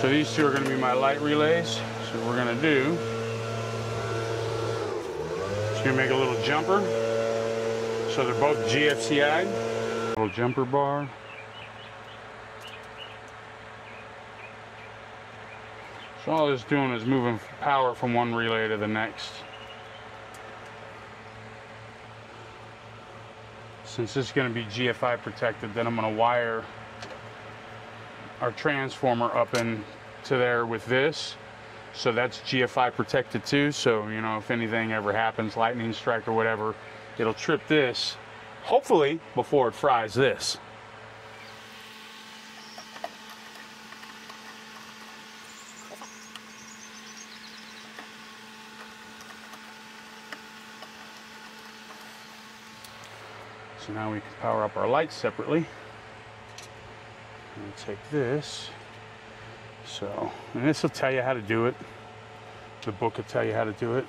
So these two are going to be my light relays. So we're going to do going to make a little jumper. So they're both GFCI. Little jumper bar. So all it's doing is moving power from one relay to the next. Since this is going to be GFI protected, then I'm going to wire our transformer up into there with this. So that's GFI protected too. So, you know, if anything ever happens, lightning strike or whatever, it'll trip this, hopefully before it fries this. So now we can power up our lights separately. Take this. So, and this will tell you how to do it. The book will tell you how to do it.